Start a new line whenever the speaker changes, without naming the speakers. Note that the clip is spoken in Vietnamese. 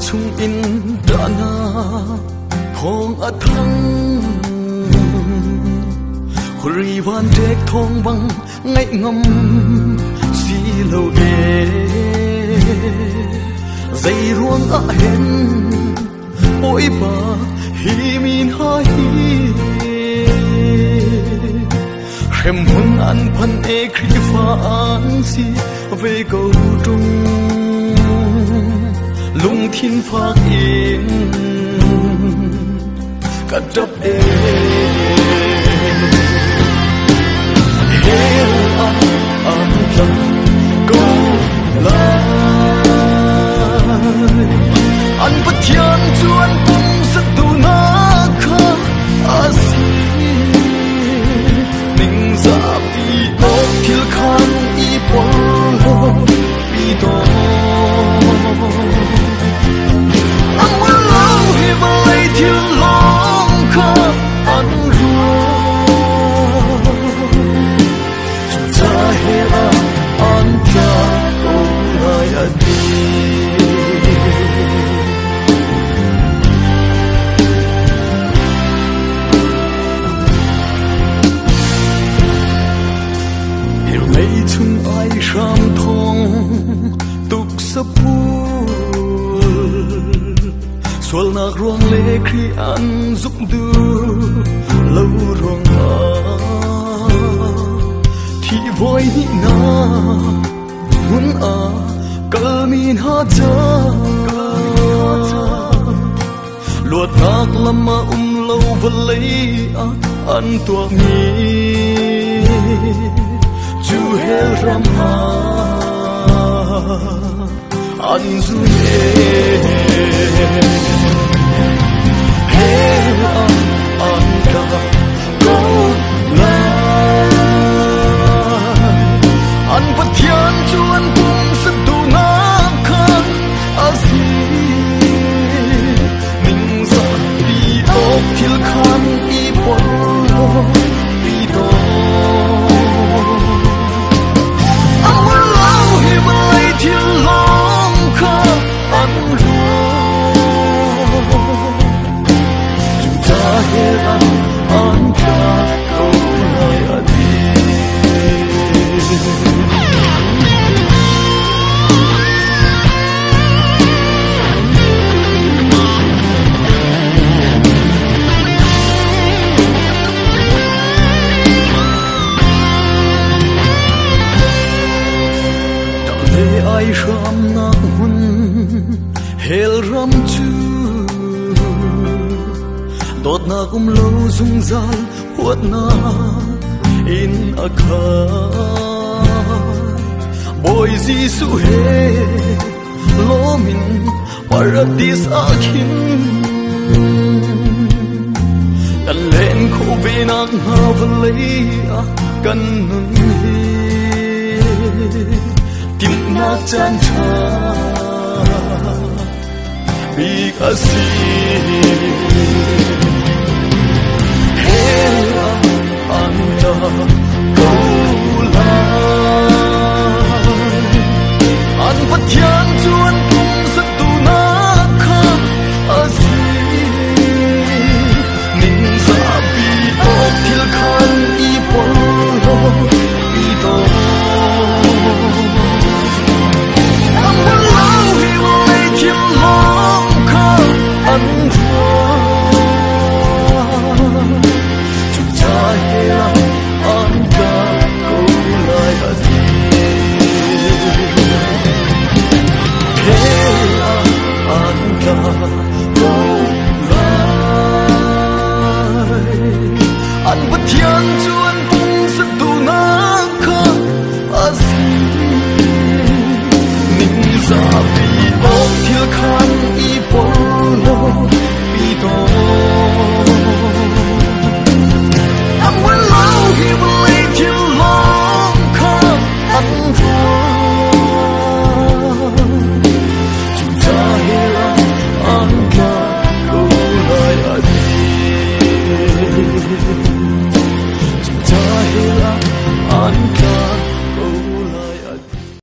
chung in dana phong a thăng khuri van tek thong bang ngay ngâm. Si lâu e dây ruộng a hen ôi ba hi min ha hi hem hun an phan e khri fa an si, về cầu trung lung thiên phát yên cả đắp đê câu an chung ai ram thong tuk sa pu na ruang le kri an zuk du lo rong a thi voi ni na mun a kal ha cha luat nak mà um lo valei a an tuak ni chu hel ram ha an zu ye hel an an ka ram na hun hel ram chu dot na kum lo zung zal huat na in a kha. Boy ji su he lo min paradis a khin kan len ko ve na ha vlei a à, kan nun hi tim na thiên chuan bung sắc tu na khơ a si ninh za bi bom thia khan i bolo